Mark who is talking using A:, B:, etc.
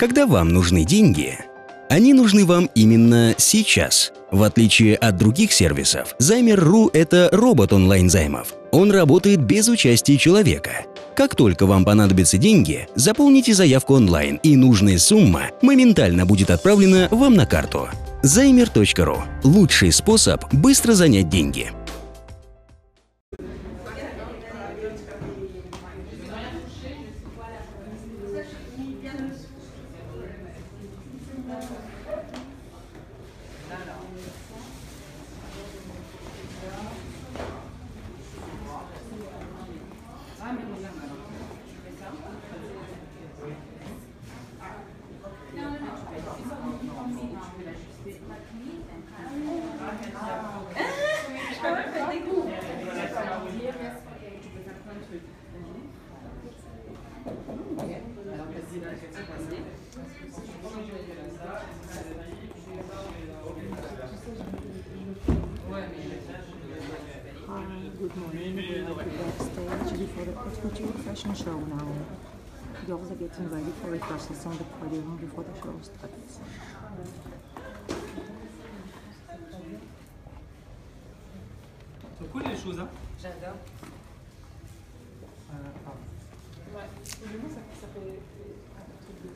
A: Когда вам нужны деньги, они нужны вам именно сейчас. В отличие от других сервисов, Займер.ру – это робот онлайн-займов. Он работает без участия человека. Как только вам понадобятся деньги, заполните заявку онлайн, и нужная сумма моментально будет отправлена вам на карту. Займер.ру – лучший способ быстро занять деньги.
B: Good morning. We're backstage before the Couture fashion show now. Girls are getting ready for rehearsals on the podium before the show starts.
C: sont cool les choses, hein.
D: J'adore.
C: Euh. Ouais,
D: ça, ça fait un truc de,